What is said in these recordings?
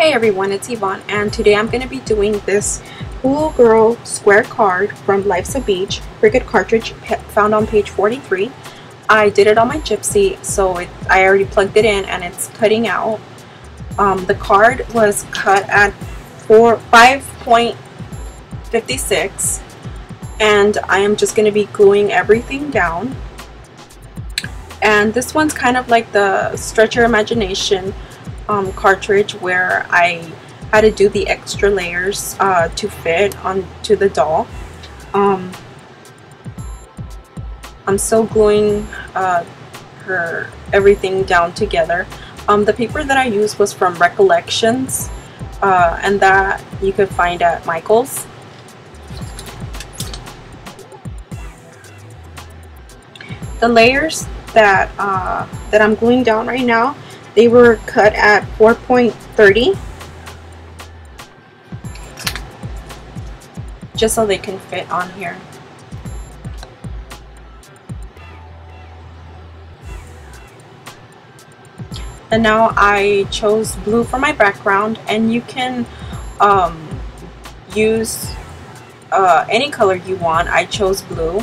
Hi everyone, it's Ivone and today I'm going to be doing this Hula Girl square card from Life's a Beach Cricut cartridge found on page 43. I did it on my Gypsy so it, I already plugged it in and it's cutting out. Um, the card was cut at 5.56 and I am just going to be gluing everything down. And this one's kind of like the Stretch Your Imagination um, cartridge where I had to do the extra layers uh, to fit onto the doll. Um, I'm still gluing uh, her everything down together. Um, the paper that I used was from Recollections uh, and that you could find at Michael's. The layers that uh, that I'm gluing down right now they were cut at 4.30 just so they can fit on here. And now I chose blue for my background and you can um, use uh, any color you want. I chose blue.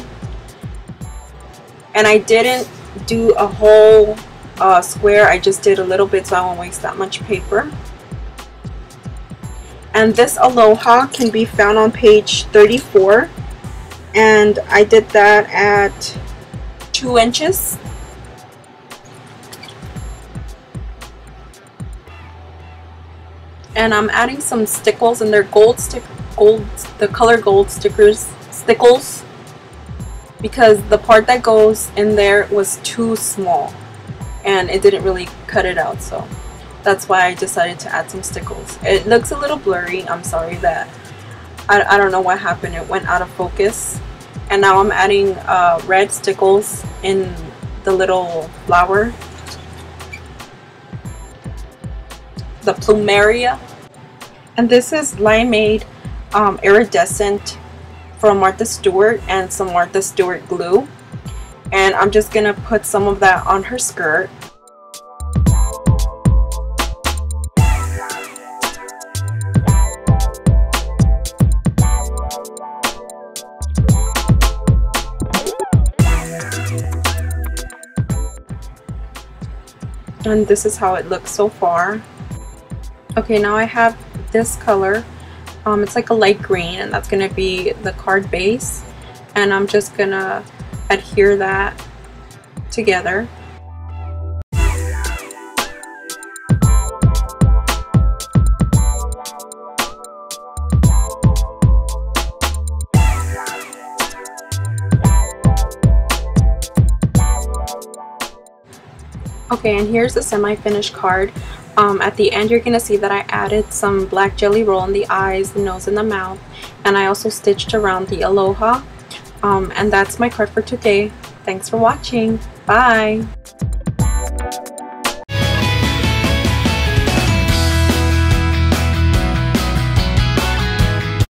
And I didn't do a whole uh, square. I just did a little bit so I won't waste that much paper. And this Aloha can be found on page 34. And I did that at 2 inches. And I'm adding some stickles and they're gold stick gold the color gold stickers stickles because the part that goes in there was too small and it didn't really cut it out so that's why I decided to add some stickles. It looks a little blurry. I'm sorry that I, I don't know what happened. It went out of focus. And now I'm adding uh, red stickles in the little flower. The plumeria. And this is Limeade um, Iridescent from Martha Stewart and some Martha Stewart glue and I'm just gonna put some of that on her skirt. And this is how it looks so far. Okay now I have this color. Um, it's like a light green and that's gonna be the card base. And I'm just gonna adhere that together. Okay, and here's the semi-finished card. Um, at the end, you're going to see that I added some black Gelly Roll in the eyes, the nose, and the mouth. And I also stitched around the aloha um, and that's my card for today. Thanks for watching. Bye.